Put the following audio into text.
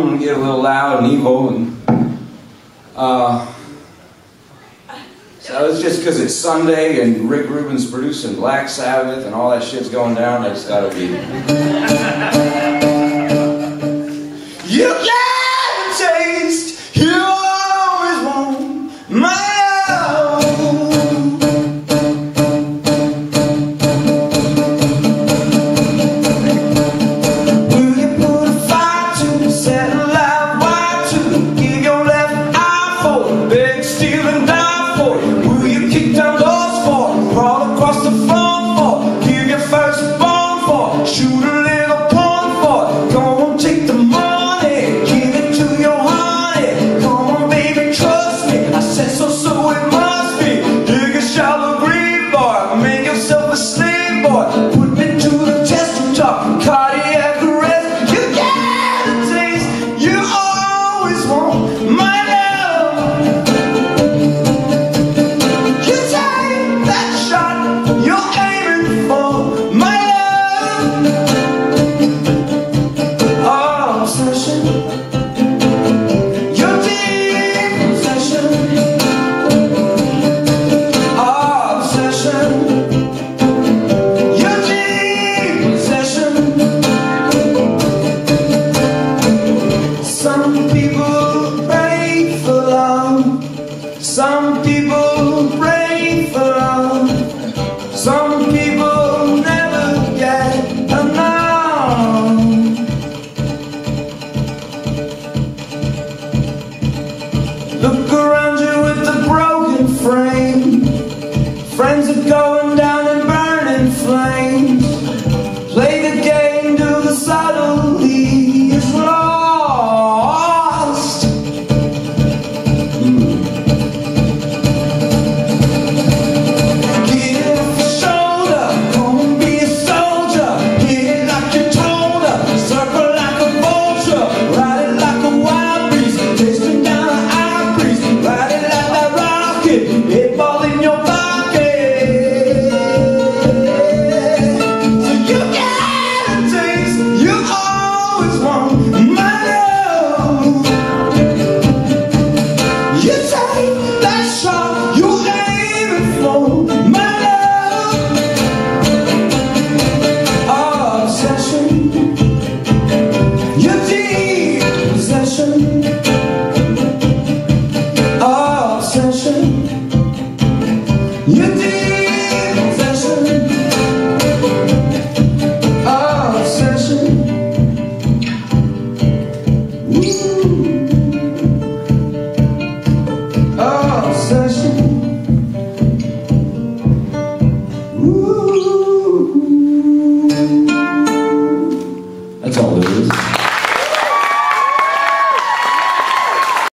and get a little loud and evil, and uh, so it's just because it's Sunday and Rick Rubin's producing Black Sabbath and all that shit's going down. That's got to be. you kick down doors for? Crawl across the floor for? Give your first born for? Shoot a little porn for come on, take the money, give it to your honey. Come on, baby, trust me. I said so, so it must be. Dig a shallow grave, boy. Make yourself a slave, boy. Put me to the test, you talk cardiac arrest. You got a taste, you always want my love. Some people pray for love. Some people Look around you with the broken frame. Friends are going down in burning flames. passion